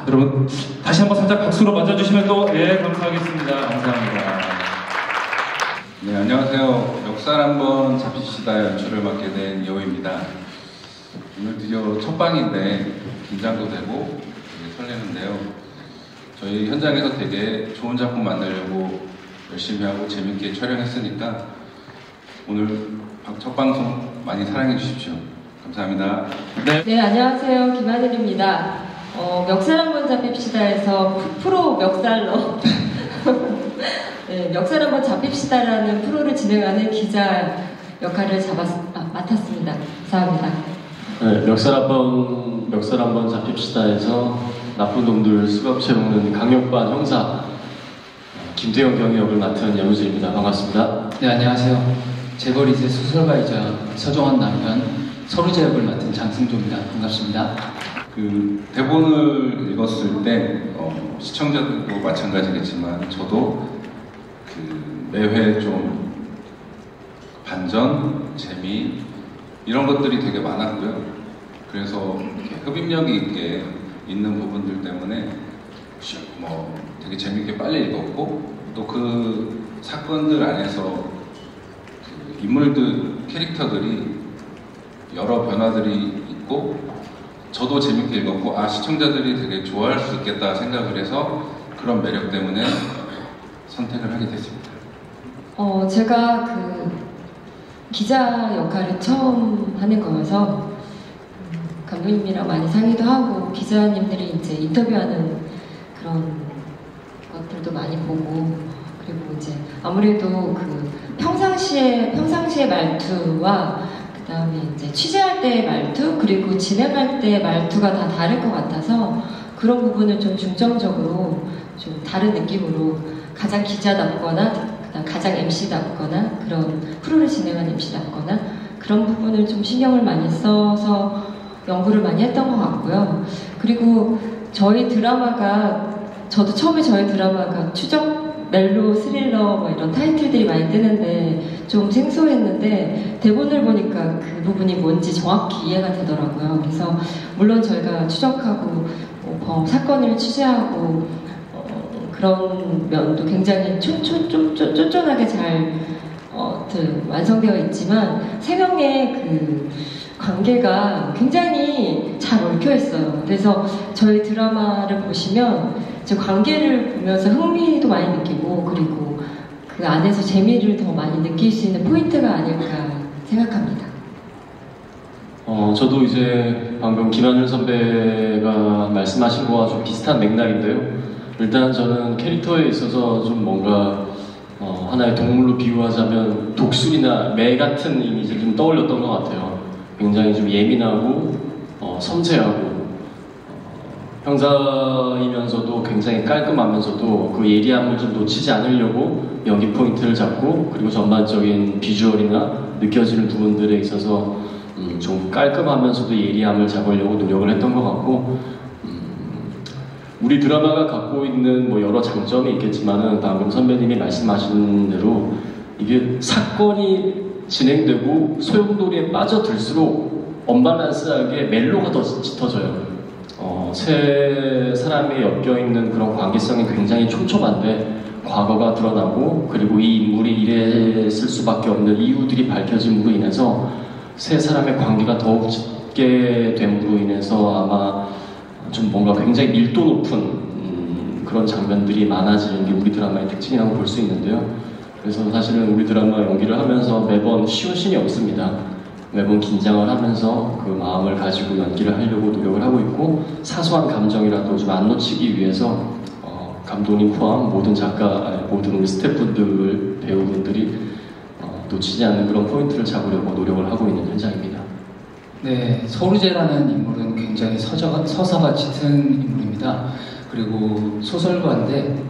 자, 여러분 다시 한번 살짝 박수로 맞아주시면 또 예 감사하겠습니다. 감사합니다. 네, 안녕하세요. 역살 한번 잡히시다 연출을 맡게 된 여우입니다. 오늘 드디어 첫 방인데 긴장도 되고 되게 설레는데요. 저희 현장에서 되게 좋은 작품 만들려고 열심히 하고 재밌게 촬영했으니까 오늘 첫 방송 많이 사랑해 주십시오. 감사합니다. 네. 네, 안녕하세요. 김하늘입니다. 어, 멱살 한번 잡힙시다에서 프로 멱살로 네, 멱살 한번 잡힙시다라는 프로를 진행하는 기자 역할을 잡았, 아, 맡았습니다. 감사합니다. 네, 멱살 한번 멱살 한번 잡힙시다 해서 나쁜 놈들 수갑채 먹는 강력반 형사 김태형 경위 역을 맡은 염수입니다. 반갑습니다. 네, 안녕하세요. 재벌이세 소설가이자 서정환 남편 서루재 역을 맡은 장승조입니다. 반갑습니다. 그 대본을 읽었을 때 어, 시청자들도 마찬가지겠지만 저도 그 매회 좀 반전, 재미 이런 것들이 되게 많았고요. 그래서 이렇게 흡입력이 있게 있는 부분들 때문에 쉬- 뭐 되게 재밌게 빨리 읽었고 또 그 사건들 안에서 그 인물들 캐릭터들이 여러 변화들이 있고 저도 재밌게 읽었고 아 시청자들이 되게 좋아할 수 있겠다 생각을 해서 그런 매력 때문에 선택을 하게 됐습니다. 어, 제가 그 기자 역할을 처음 하는 거여서 음, 감독님이랑 많이 상의도 하고 기자님들이 이제 인터뷰하는 그런 것들도 많이 보고 그리고 이제 아무래도 그 평상시에 평상시의 말투와 그 다음에 이제 취재할 때의 말투 그리고 진행할 때의 말투가 다 다를 것 같아서 그런 부분을 좀 중점적으로 좀 다른 느낌으로 가장 기자답거나 가장 MC답거나 그런 프로를 진행하는 MC답거나 그런 부분을 좀 신경을 많이 써서 연구를 많이 했던 것 같고요. 그리고 저희 드라마가 저도 처음에 저희 드라마가 추적 멜로 스릴러 뭐 이런 타이틀들이 많이 뜨는데 좀 생소했는데 대본을 보니까 그 부분이 뭔지 정확히 이해가 되더라고요. 그래서 물론 저희가 추적하고 뭐 범- 사건을 취재하고 어, 그런 면도 굉장히 촌촌 좀 쫀- 쫀쫀하게 잘 어, 그 완성되어 있지만 세 명의 그 관계가 굉장히 잘 얽혀 있어요. 그래서 저희 드라마를 보시면 제 관계를 보면서 흥미도 많이 느끼고 그리고 그 안에서 재미를 더 많이 느낄 수 있는 포인트가 아닐까 생각합니다. 어, 저도 이제 방금 김하늘 선배가 말씀하신 거와 좀 비슷한 맥락인데요. 일단 저는 캐릭터에 있어서 좀 뭔가 어, 하나의 동물로 비유하자면 독수리나 매 같은 이미지를 좀 떠올렸던 것 같아요. 굉장히 좀 예민하고 어, 섬세하고 어, 형사이면서도 굉장히 깔끔하면서도 그 예리함을 좀 놓치지 않으려고 연기 포인트를 잡고 그리고 전반적인 비주얼이나 느껴지는 부분들에 있어서 음, 좀 깔끔하면서도 예리함을 잡으려고 노력을 했던 것 같고 음, 우리 드라마가 갖고 있는 뭐 여러 장점이 있겠지만은 방금 선배님이 말씀하신 대로 이게 사건이 진행되고 소용돌이에 빠져들수록 언밸런스하게 멜로가 더 짙어져요. 어, 세 사람이 엮여 있는 그런 관계성이 굉장히 촘촘한데 과거가 드러나고 그리고 이 인물이 이랬을 수밖에 없는 이유들이 밝혀짐으로 인해서 세 사람의 관계가 더욱 짙게 됨으로 인해서 아마 좀 뭔가 굉장히 밀도 높은 음, 그런 장면들이 많아지는 게 우리 드라마의 특징이라고 볼 수 있는데요. 그래서 사실은 우리 드라마 연기를 하면서 매번 쉬운 신이 없습니다. 매번 긴장을 하면서 그 마음을 가지고 연기를 하려고 노력을 하고 있고 사소한 감정이라도 좀 안 놓치기 위해서 어, 감독님 포함 모든 작가, 모든 우리 스태프들, 배우분들이 어, 놓치지 않는 그런 포인트를 잡으려고 노력을 하고 있는 현장입니다. 네, 서루재라는 인물은 굉장히 서자가, 서사가 짙은 인물입니다. 그리고 소설가인데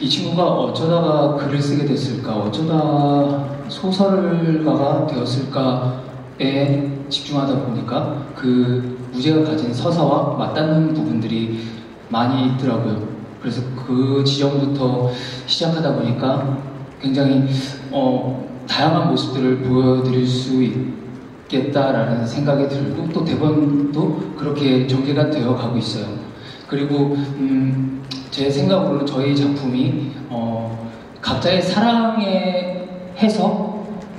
이 친구가 어쩌다가 글을 쓰게 됐을까, 어쩌다 소설가가 되었을까 에 집중하다 보니까 그 무제가 가진 서사와 맞닿는 부분들이 많이 있더라고요. 그래서 그 지점부터 시작하다 보니까 굉장히 어, 다양한 모습들을 보여드릴 수 있겠다라는 생각이 들고 또 대본도 그렇게 전개가 되어 가고 있어요. 그리고 음, 제 생각으로는 저희 작품이 어, 각자의 사랑에 해서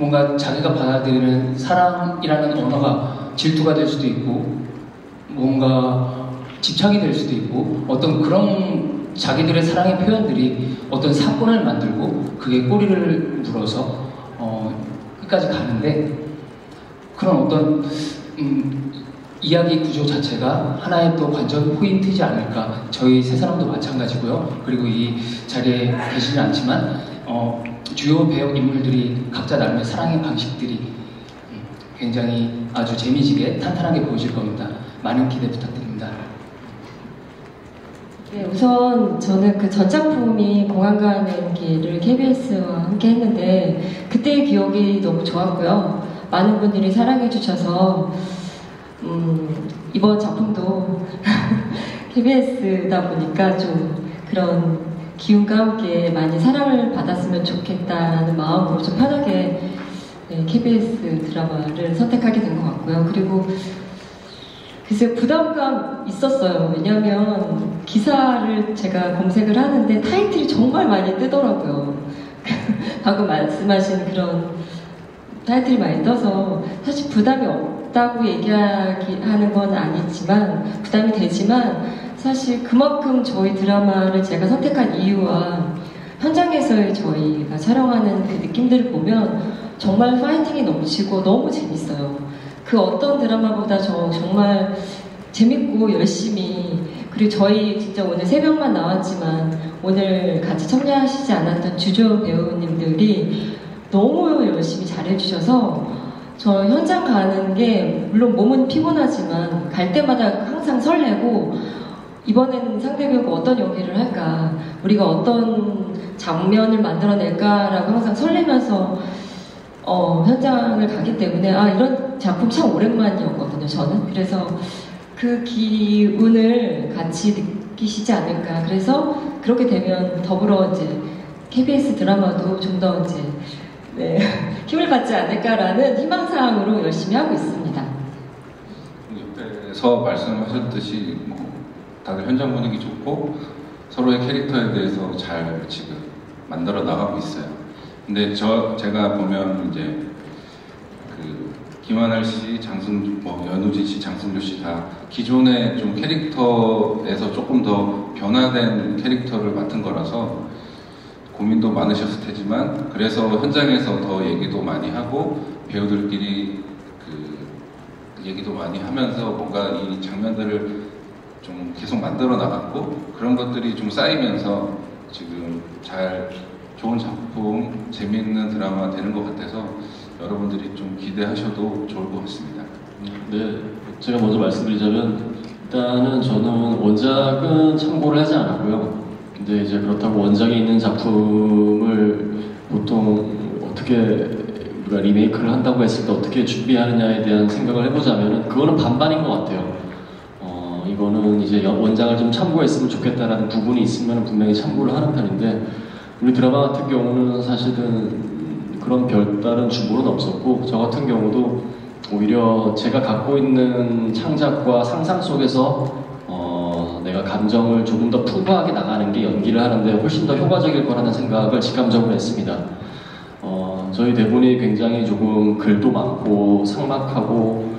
뭔가 자기가 받아들이는 사랑이라는 언어가 질투가 될 수도 있고 뭔가 집착이 될 수도 있고 어떤 그런 자기들의 사랑의 표현들이 어떤 사건을 만들고 그게 꼬리를 물어서 어, 끝까지 가는데 그런 어떤 음, 이야기 구조 자체가 하나의 또 관전 포인트이지 않을까. 저희 세 사람도 마찬가지고요. 그리고 이 자리에 계시진 않지만 어, 주요 배우 인물들이 각자 나름의 사랑의 방식들이 음, 굉장히 아주 재미지게 탄탄하게 보여질 겁니다 많은 기대 부탁드립니다 네, 우선 저는 그 전 작품이 공항 가는 길을 KBS와 함께 했는데 그때의 기억이 너무 좋았고요. 많은 분들이 사랑해 주셔서 음, 이번 작품도 KBS다 보니까 좀 그런 기운과 함께 많이 사랑을 받았으면 좋겠다라는 마음으로 좀 편하게 네, KBS 드라마를 선택하게 된 것 같고요. 그리고 글쎄 부담감 있었어요. 왜냐면 기사를 제가 검색을 하는데 타이틀이 정말 많이 뜨더라고요. 방금 말씀하신 그런 타이틀이 많이 떠서 사실 부담이 없다고 얘기하는 건 아니지만 부담이 되지만 사실 그만큼 저희 드라마를 제가 선택한 이유와 현장에서의 저희가 촬영하는 그 느낌들을 보면 정말 파이팅이 넘치고 너무 재밌어요. 그 어떤 드라마보다 저 정말 재밌고 열심히 그리고 저희 진짜 오늘 세 명만 나왔지만 오늘 같이 참여하시지 않았던 주조 배우님들이 너무 열심히 잘해주셔서 저 현장 가는 게 물론 몸은 피곤하지만 갈 때마다 항상 설레고 이번에는 상대 배우가 어떤 연기를 할까? 우리가 어떤 장면을 만들어낼까라고 항상 설레면서 어, 현장을 가기 때문에 아 이런 작품 참 오랜만이었거든요 저는. 그래서 그 기운을 같이 느끼시지 않을까. 그래서 그렇게 되면 더불어 이제 KBS 드라마도 좀 더 이제 네, 힘을 받지 않을까라는 희망사항으로 열심히 하고 있습니다. 옆에서 말씀하셨듯이 뭐 다들 현장 분위기 좋고 서로의 캐릭터에 대해서 잘 지금 만들어 나가고 있어요. 근데 저 제가 보면 이제 그 김하늘 씨, 장승 뭐 연우진 씨, 장승조 씨 다 기존의 좀 캐릭터에서 조금 더 변화된 캐릭터를 맡은 거라서 고민도 많으셨을 테지만 그래서 현장에서 더 얘기도 많이 하고 배우들끼리 그 얘기도 많이 하면서 뭔가 이 장면들을 좀 계속 만들어 나갔고 그런 것들이 좀 쌓이면서 지금 잘 좋은 작품, 재미있는 드라마 되는 것 같아서 여러분들이 좀 기대하셔도 좋을 것 같습니다. 네, 제가 먼저 말씀드리자면 일단은 저는 원작은 참고를 하지 않았고요. 근데 이제 그렇다고 원작에 있는 작품을 보통 어떻게 우리가 리메이크를 한다고 했을 때 어떻게 준비하느냐에 대한 생각을 해보자면 그거는 반반인 것 같아요. 어, 이거는 이제 원작을 좀 참고했으면 좋겠다라는 부분이 있으면 분명히 참고를 하는 편인데 우리 드라마 같은 경우는 사실은 그런 별다른 주모는 없었고 저 같은 경우도 오히려 제가 갖고 있는 창작과 상상 속에서 어, 내가 감정을 조금 더 풍부하게 나가는 게 연기를 하는데 훨씬 더 효과적일 거라는 생각을 직감적으로 했습니다. 어, 저희 대본이 굉장히 조금 글도 많고 상막하고 어,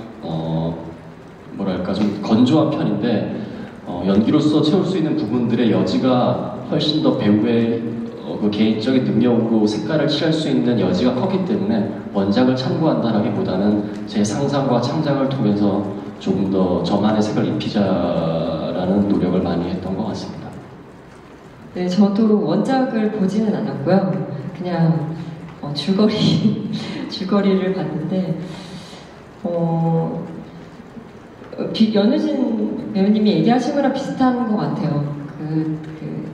뭐랄까 좀 건조한 편인데 어, 연기로서 채울 수 있는 부분들의 여지가 훨씬 더 배우의 어, 그 개인적인 능력으로 색깔을 칠할 수 있는 여지가 컸기 때문에 원작을 참고한다라기보다는 제 상상과 창작을 통해서 조금 더 저만의 색을 입히자라는 노력을 많이 했던 것 같습니다. 네, 저도 원작을 보지는 않았고요. 그냥 어, 줄거리 줄거리를 봤는데 어, 비, 연우진 배우님이 얘기하신 거랑 비슷한 것 같아요. 그, 그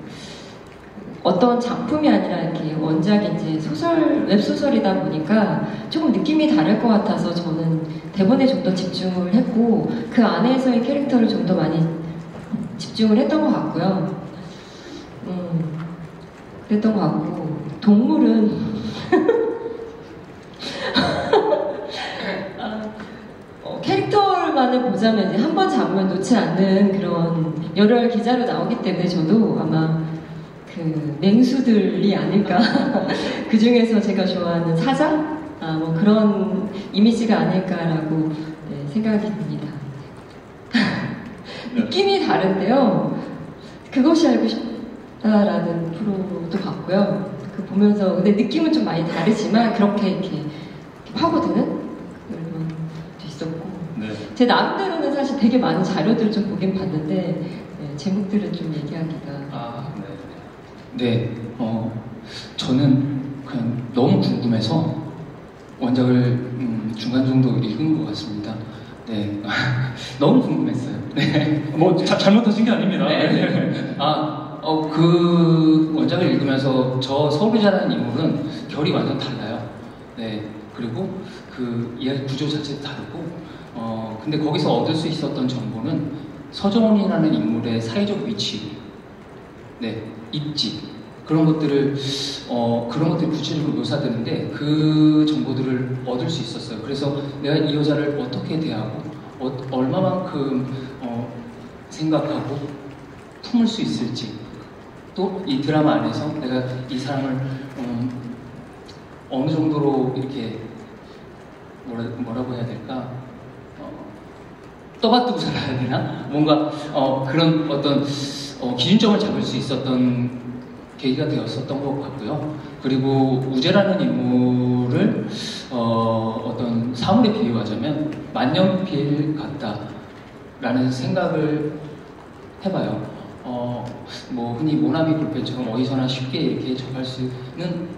어떤 작품이 아니라 이렇게 원작이 이제 소설, 웹소설이다 보니까 조금 느낌이 다를 것 같아서 저는 대본에 좀 더 집중을 했고 그 안에서의 캐릭터를 좀 더 많이 집중을 했던 것 같고요. 음, 그랬던 것 같고 동물은 아, 어, 캐릭터를 드라마 만을 보자면 한 번 잡으면 놓지 않는 그런 열혈 기자로 나오기 때문에 저도 아마 그 맹수들이 아닐까. 그 중에서 제가 좋아하는 사장? 아, 뭐 그런 이미지가 아닐까라고 네, 생각이 듭니다. 느낌이 다른데요. 그것이 알고 싶다라는 프로도 봤고요. 그 보면서 근데 느낌은 좀 많이 다르지만 그렇게 이렇게, 이렇게 파고드는 네. 제 나름대로는 사실 되게 많은 자료들을 좀 보긴 봤는데 네, 제목들을 좀 얘기하기가 아, 네. 네, 어, 저는 그냥 너무 궁금해서 원작을 음, 중간 정도 읽은 것 같습니다. 네, 너무 궁금했어요. 네. 뭐 자- 잘못하신 게 아닙니다. 네, 네. 아, 어, 그 원작을 읽으면서 저 서울이라는 인물은 결이 완전 달라요. 네, 그리고 그 이야기 구조 자체도 다르고, 어, 근데 거기서 얻을 수 있었던 정보는 서정원이라는 인물의 사회적 위치, 네, 입지 그런 것들을 어, 그런 것들이 구체적으로 묘사되는데 그 정보들을 얻을 수 있었어요. 그래서 내가 이 여자를 어떻게 대하고 어, 얼마만큼 어, 생각하고 품을 수 있을지 또 이 드라마 안에서 내가 이 사람을 음, 어느 정도로 이렇게 뭐라, 뭐라고 해야 될까 어, 떠받들고 살아야 되나 뭔가 어, 그런 어떤 어, 기준점을 잡을 수 있었던 계기가 되었었던 것 같고요. 그리고 우재라는 인물을 어, 어떤 사물에 비유하자면 만년필 같다라는 생각을 해봐요. 어, 뭐 흔히 모나미 볼펜처럼 어디서나 쉽게 이렇게 접할 수는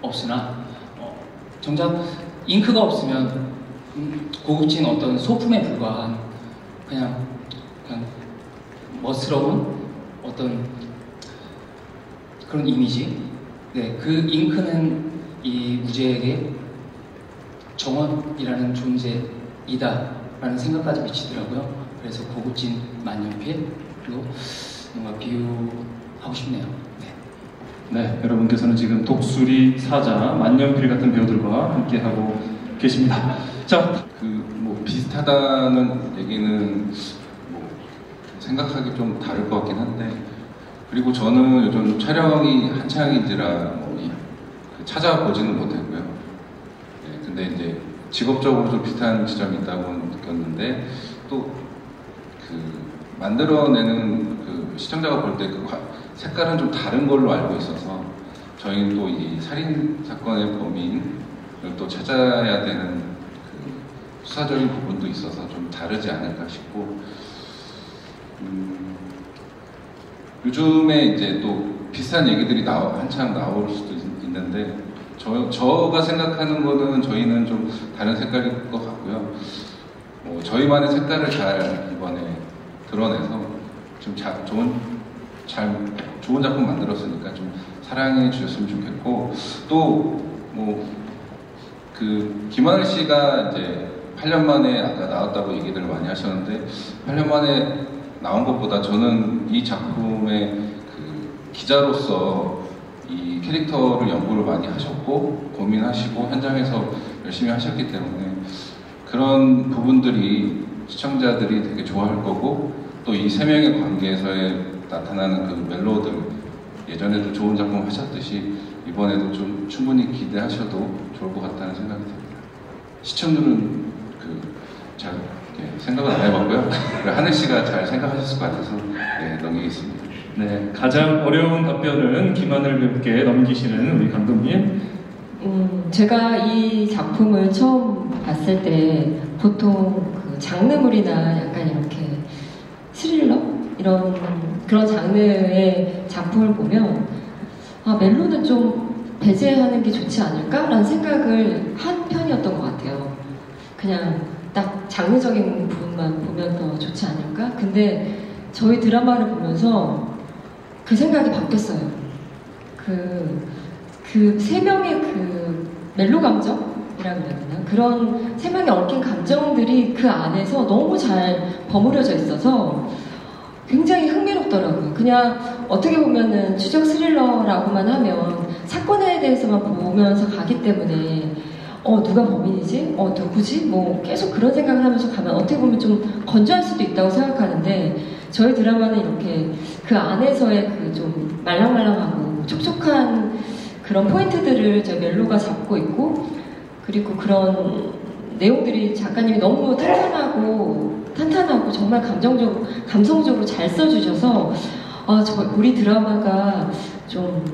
없으나 어, 정작 잉크가 없으면 음, 고급진 어떤 소품에 불과한 그냥 그냥 멋스러운 어떤 그런 이미지. 네, 그 잉크는 이 무제에게 정원이라는 존재이다라는 생각까지 미치더라고요. 그래서 고급진 만년필로 뭔가 비유하고 싶네요. 네. 네, 여러분께서는 지금 독수리, 사자, 만년필 같은 배우들과 함께 하고 계십니다. 자, 그뭐 비슷하다는 얘기는 뭐 생각하기 좀 다를 것 같긴 한데 그리고 저는 요즘 촬영이 한창인지라 뭐 찾아보지는 못했고요. 네, 근데 이제 직업적으로 좀 비슷한 지점이 있다고 느꼈는데 또 그 만들어내는 그 시청자가 볼 때 그 색깔은 좀 다른 걸로 알고 있어서 저희는 또 이 살인 사건의 범인을 또 찾아야 되는 그 수사적인 부분도 있어서 좀 다르지 않을까 싶고 음, 요즘에 이제 또 비슷한 얘기들이 나와, 한창 나올 수도 있, 는데 저, 저가 생각하는 거는 저희는 좀 다른 색깔일 것 같고요. 뭐 저희만의 색깔을 잘 이번에 드러내서 좀 자, 좋은 잘 좋은 작품 만들었으니까 좀 사랑해 주셨으면 좋겠고 또뭐그 김하늘 씨가 이제 8년 만에 아까 나왔다고 얘기들을 많이 하셨는데 8년 만에 나온 것보다 저는 이 작품의 그 기자로서 이 캐릭터를 연구를 많이 하셨고 고민하시고 현장에서 열심히 하셨기 때문에 그런 부분들이 시청자들이 되게 좋아할 거고 또 이 세 명의 관계에서의 나타나는 그 멜로들 예전에도 좋은 작품 하셨듯이 이번에도 좀 충분히 기대하셔도 좋을 것 같다는 생각이 듭니다. 시청률은 그잘 생각을 안 해봤고요. 하늘 씨가 잘 생각하셨을 것 같아서 네, 넘기겠습니다. 네, 가장 어려운 답변은 김하늘 배우께 넘기시는 우리 감독님. 음, 제가 이 작품을 처음 봤을 때 보통 그 장르물이나 약간 이렇게 스릴러 이런 그런 장르의 작품을 보면 아 멜로는 좀 배제하는 게 좋지 않을까라는 생각을 한 편이었던 것 같아요. 그냥 딱 장르적인 부분만 보면 더 좋지 않을까? 근데 저희 드라마를 보면서 그 생각이 바뀌었어요. 그 그 세 명의 그 멜로 감정이라고 해야 되나 그런 세 명의 얽힌 감정들이 그 안에서 너무 잘 버무려져 있어서 굉장히 흥미롭더라고요. 그냥 어떻게 보면은 추적 스릴러라고만 하면 사건에 대해서만 보면서 가기 때문에 어 누가 범인이지? 어 누구지? 뭐 계속 그런 생각을 하면서 가면 어떻게 보면 좀 건조할 수도 있다고 생각하는데 저희 드라마는 이렇게 그 안에서의 그 좀 말랑말랑하고 촉촉한 그런 포인트들을 저희 멜로가 잡고 있고 그리고 그런 내용들이 작가님이 너무 탄탄하고 탄탄하고 정말 감정적으로 감성적으로 잘 써주셔서 아, 저, 우리 드라마가 좀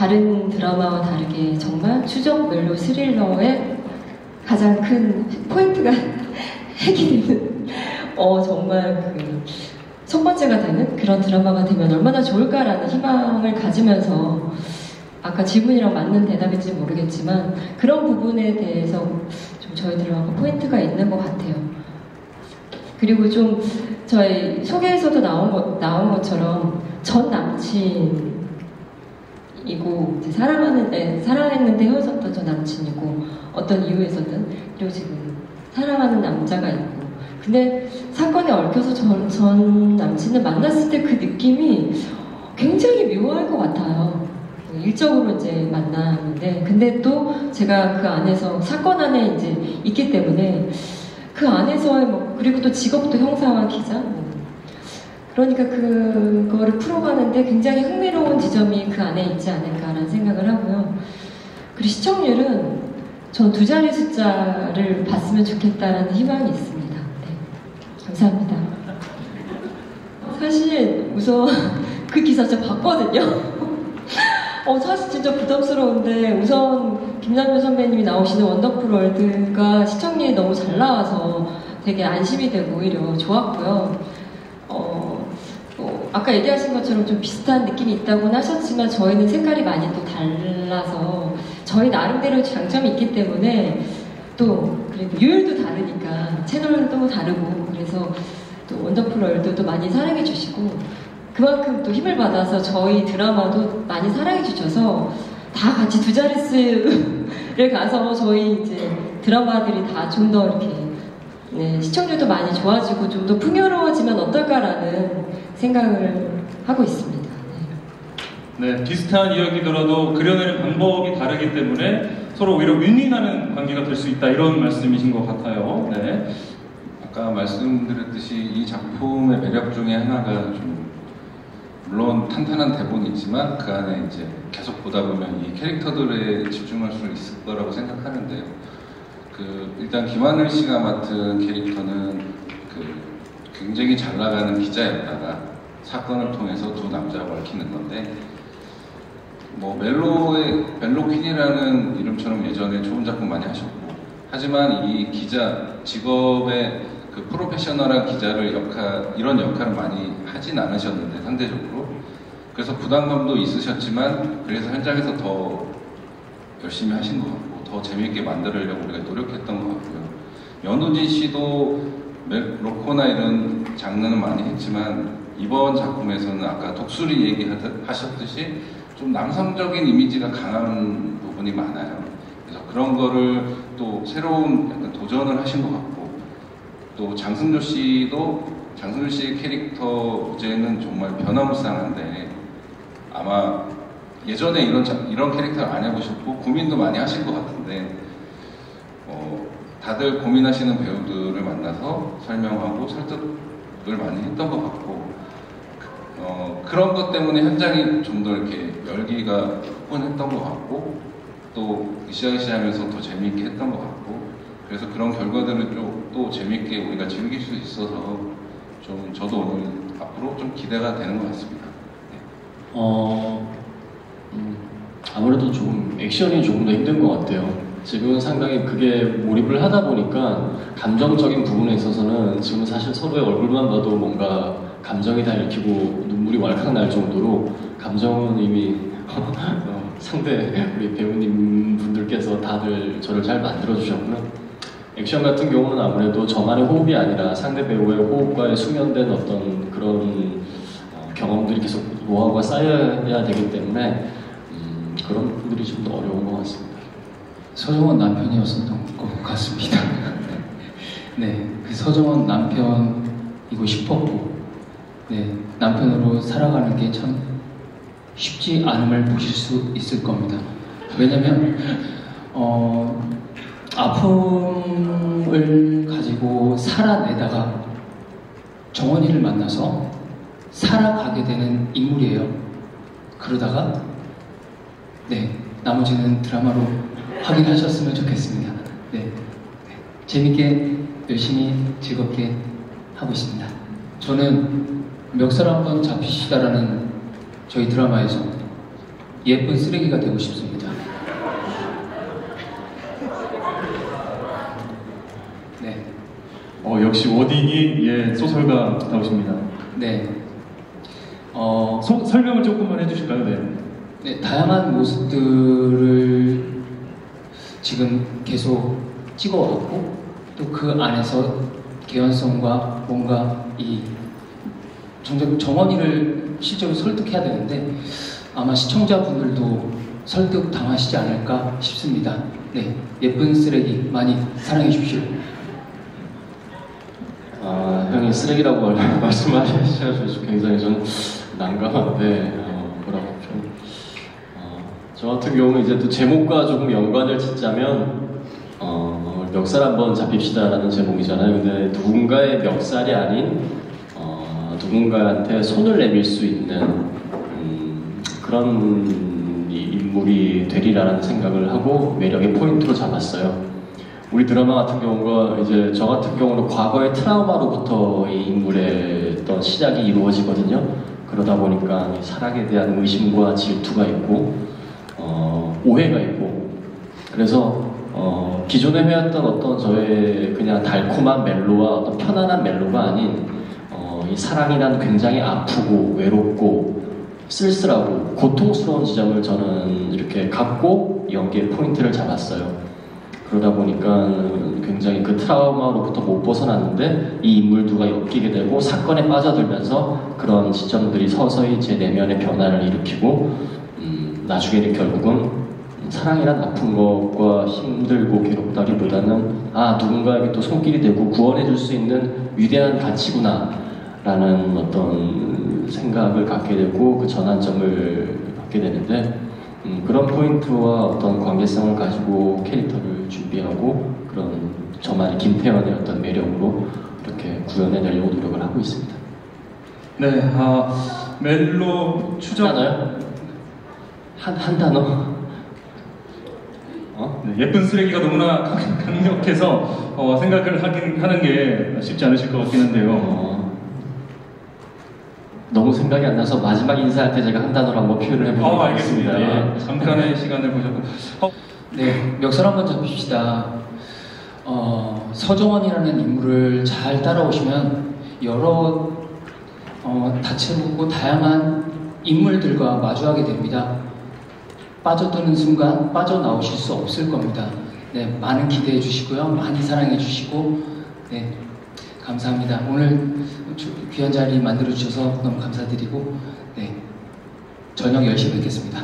다른 드라마와 다르게 정말 추적 멜로 스릴러의 가장 큰 포인트가 핵이 되는 어 정말 그 첫 번째가 되는 그런 드라마가 되면 얼마나 좋을까라는 희망을 가지면서 아까 질문이랑 맞는 대답인지 모르겠지만 그런 부분에 대해서 좀 저희 드라마가 포인트가 있는 것 같아요. 그리고 좀 저희 소개에서도 나온 것 나온 것처럼 전 남친 이고 이제 사랑하는 데 사랑했는데 헤어졌던 전 남친이고 어떤 이유에서든 그리고 지금 사랑하는 남자가 있고 근데 사건에 얽혀서 전, 전 남친을 만났을 때 그 느낌이 굉장히 묘할 것 같아요. 일적으로 이제 만나는데 근데 또 제가 그 안에서 사건 안에 이제 있기 때문에 그 안에서의 뭐 그리고 또 직업도 형사와 기자 뭐 그러니까 그거를 풀어가는데 굉장히 흥미로운 지점이 그 안에 있지 않을까라는 생각을 하고요. 그리고 시청률은 전 두 자리 숫자를 봤으면 좋겠다라는 희망이 있습니다. 네. 감사합니다. 사실 우선 그 기사 제가 봤거든요. 어, 사실 진짜 부담스러운데 우선 김남준 선배님이 나오시는 원더풀 월드가 시청률이 너무 잘 나와서 되게 안심이 되고 오히려 좋았고요. 아까 얘기하신 것처럼 좀 비슷한 느낌이 있다고는 하셨지만 저희는 색깔이 많이 또 달라서 저희 나름대로 장점이 있기 때문에 또 그리고 유율도 다르니까 채널도 다르고 그래서 또 원더풀 월드도 많이 사랑해 주시고 그만큼 또 힘을 받아서 저희 드라마도 많이 사랑해 주셔서 다 같이 두 자릿수를 가서 저희 이제 드라마들이 다 좀 더 이렇게 네, 시청률도 많이 좋아지고 좀 더 풍요로워지면 어떨까라는 생각을 하고 있습니다. 네. 네, 비슷한 이야기더라도 그려내는 방법이 다르기 때문에 서로 오히려 윈윈하는 관계가 될 수 있다 이런 말씀이신 것 같아요. 네. 아까 말씀드렸듯이 이 작품의 매력 중에 하나가 좀 물론 탄탄한 대본이 있지만 그 안에 이제 계속 보다 보면 이 캐릭터들에 집중할 수 있을 거라고 생각하는데요. 그 일단 김하늘 씨가 맡은 캐릭터는 그 굉장히 잘 나가는 기자였다가 사건을 통해서 두 남자가 얽히는 건데 뭐 멜로의 멜로퀸이라는 이름처럼 예전에 좋은 작품 많이 하셨고 하지만 이 기자 직업의 그 프로페셔널한 기자를 역할 이런 역할을 많이 하진 않으셨는데 상대적으로. 그래서 부담감도 있으셨지만 그래서 현장에서 더 열심히 하신 것 같고 더 재미있게 만들려고 우리가 노력했던 것 같고요. 연우진 씨도 로코나 이런 장르는 많이 했지만 이번 작품에서는 아까 독수리 얘기하셨듯이 좀 남성적인 이미지가 강한 부분이 많아요. 그래서 그런 거를 또 새로운 약간 도전을 하신 것 같고 또 장승조 씨도 장승조 씨의 캐릭터 부제는 정말 변화무쌍한데 아마 예전에 이런 자- 이런 캐릭터를 안 해보셨고 고민도 많이 하실 것 같은데 어, 다들 고민하시는 배우들을 만나서 설명하고 설득을 많이 했던 것 같고 어, 그런 것 때문에 현장이 좀 더 이렇게 열기가 후끈했던 것 같고 또 으쌰으쌰 하면서 더 재미있게 했던 것 같고 그래서 그런 결과들을 좀 또 재미있게 우리가 즐길 수 있어서 좀 저도 오늘 앞으로 좀 기대가 되는 것 같습니다. 네. 어, 음, 아무래도 조금 액션이 조금 더 힘든 것 같아요. 지금은 상당히 그게 몰입을 하다 보니까 감정적인 부분에 있어서는 지금 사실 서로의 얼굴만 봐도 뭔가 감정이 다 읽히고 눈물이 왈칵 날 정도로 감정은 이미 어, 상대 우리 배우님 분들께서 다들 저를 잘 만들어 주셨고요. 액션 같은 경우는 아무래도 저만의 호흡이 아니라 상대 배우의 호흡과의 숙련된 어떤 그런 어, 경험들이 계속 노하우가 쌓여야 되기 때문에 음, 그런 부분들이 좀 더 어려운 것 같습니다. 서정원 남편이었었던 것 같습니다. 네, 그 서정원 남편이고 싶었고, 네, 남편으로 살아가는 게 참 쉽지 않음을 보실 수 있을 겁니다. 왜냐면, 어, 아픔을 가지고 살아내다가 정원이를 만나서 살아가게 되는 인물이에요. 그러다가 네 나머지는 드라마로 확인하셨으면 좋겠습니다. 네, 네. 재밌게 열심히 즐겁게 하고 있습니다. 저는 멱살 한번 잡히시다라는 저희 드라마에서 예쁜 쓰레기가 되고 싶습니다. 네, 어, 역시 워딩이 예, 소설가다우십니다. 네. 어, 소- 설명을 조금만 해주실까요? 네. 네, 다양한 모습들을 지금 계속 찍어왔고 또 그 안에서 개연성과 뭔가 이 정작 정원이를 실제로 설득해야 되는데 아마 시청자분들도 설득 당하시지 않을까 싶습니다. 네, 예쁜 쓰레기 많이 사랑해 주십시오. 아, 형이 쓰레기라고 말- 말씀하셔서 굉장히 좀 난감한데 어, 저 같은 경우는 이제 또 제목과 조금 연관을 짓자면 어, 멱살 한번 잡힙시다라는 제목이잖아요. 근데 누군가의 멱살이 아닌 어, 누군가한테 손을 내밀 수 있는 음, 그런 이 인물이 되리라는 생각을 하고 매력의 포인트로 잡았어요. 우리 드라마 같은 경우가 이제 저 같은 경우는 과거의 트라우마로부터 이 인물의 어떤 시작이 이루어지거든요. 그러다 보니까 이 사랑에 대한 의심과 질투가 있고 어, 오해가 있고 그래서 어, 기존에 해왔던 어떤 저의 그냥 달콤한 멜로와 어떤 편안한 멜로가 아닌 어, 이 사랑이란 굉장히 아프고 외롭고 쓸쓸하고 고통스러운 지점을 저는 이렇게 갖고 연기의 포인트를 잡았어요. 그러다 보니까 굉장히 그 트라우마로부터 못 벗어났는데 이 인물들과 엮이게 되고 사건에 빠져들면서 그런 지점들이 서서히 제 내면의 변화를 일으키고 음, 나중에는 결국은 사랑이란 아픈 것과 힘들고 괴롭다기보다는 아 누군가에게 또 손길이 되고 구원해 줄 수 있는 위대한 가치구나 라는 어떤 생각을 갖게 되고 그 전환점을 갖게 되는데 음, 그런 포인트와 어떤 관계성을 가지고 캐릭터를 준비하고 그런 저만의 김태현의 어떤 매력으로 이렇게 구현해내려고 노력을 하고 있습니다. 네, 아, 멜로 추적. 하나요? 한, 한 단어? 어? 네, 예쁜 쓰레기가 너무나 강- 강력해서 어, 생각을 하긴, 하는 게 쉽지 않으실 것 같긴 한데요. 어, 너무 생각이 안 나서 마지막 인사할 때 제가 한 단어로 한번 표현을 해보도록 어, 알겠습니다. 하겠습니다. 예. 잠깐의 시간을 보셨고. 어, 네, 멱살 한번 잡힙시다. 어, 서정원이라는 인물을 잘 따라오시면 여러 어, 다채롭고 다양한 인물들과 마주하게 됩니다. 빠져드는 순간 빠져나오실 수 없을 겁니다. 네, 많은 기대해 주시고요. 많이 사랑해 주시고, 네, 감사합니다. 오늘 주- 귀한 자리 만들어 주셔서 너무 감사드리고, 네, 저녁 10시 뵙겠습니다.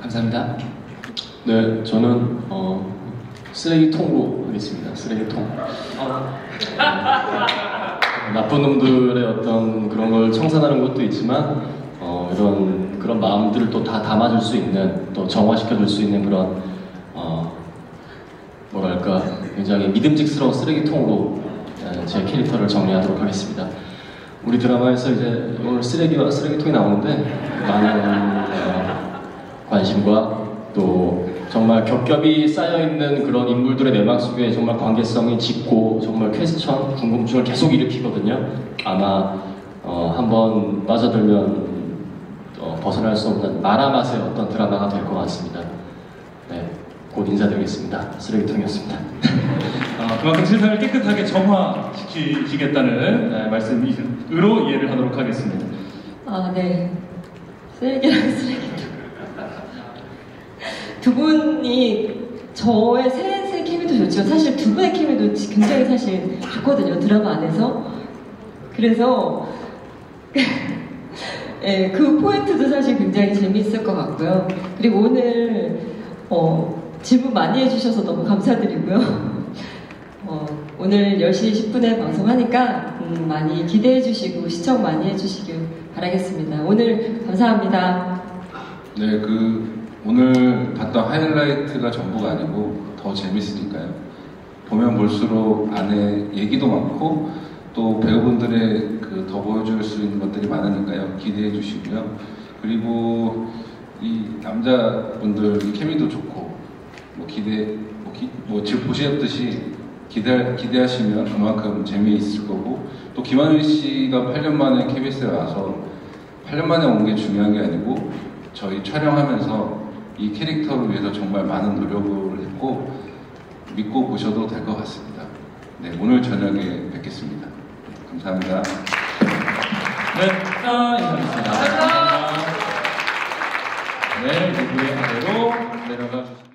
감사합니다. 네, 저는 어, 쓰레기통으로 하겠습니다. 쓰레기통. 어, 나쁜 놈들의 어떤 그런 걸 청산하는 것도 있지만 어, 이런 그런 마음들을 또 다 담아줄 수 있는 또 정화시켜줄 수 있는 그런 어, 뭐랄까 굉장히 믿음직스러운 쓰레기통으로 어, 제 캐릭터를 정리하도록 하겠습니다. 우리 드라마에서 이제 오늘 쓰레기와 쓰레기통이 나오는데 많은 어, 관심과 또 정말 겹겹이 쌓여있는 그런 인물들의 내막 속에 정말 관계성이 짙고 정말 퀘스천, 궁금증을 계속 일으키거든요. 아마 어, 한번 빠져들면 어, 벗어날 수 없는 마라 맛의 어떤 드라마가 될 것 같습니다. 네, 곧 인사드리겠습니다. 쓰레기통이었습니다. 아, 그만큼 세상을 깨끗하게 정화시키시겠다는 네, 말씀으로 이해를 하도록 하겠습니다. 아, 네. 쓰레기랑 쓰레기. 두 분이 저의 셋의 케미도 좋지만 사실 두 분의 케미도 굉장히 사실 좋거든요. 드라마 안에서. 그래서 예, 그 포인트도 사실 굉장히 재미있을 것 같고요. 그리고 오늘 어, 질문 많이 해주셔서 너무 감사드리고요. 어, 오늘 10시 10분에 방송하니까 음, 많이 기대해 주시고 시청 많이 해 주시길 바라겠습니다. 오늘 감사합니다. 네, 그 오늘 봤던 하이라이트가 전부가 아니고 더 재밌으니까요. 보면 볼수록 안에 얘기도 많고 또 배우분들의 그 더 보여줄 수 있는 것들이 많으니까요 기대해 주시고요 그리고 이 남자분들 이 케미도 좋고 뭐 기대 뭐, 기, 뭐 지금 보셨듯이 기대 기대하시면 그만큼 재미있을 거고 또 김한일 씨가 8년 만에 KBS에 와서 8년 만에 온 게 중요한 게 아니고 저희 촬영하면서 이 캐릭터를 위해서 정말 많은 노력을 했고 믿고 보셔도 될 것 같습니다. 네, 오늘 저녁에 뵙겠습니다. 감사합니다. 네, 자, 인사드리겠습니다. 감사합니다. 네, 누구의 아래로 내려가 주십니다.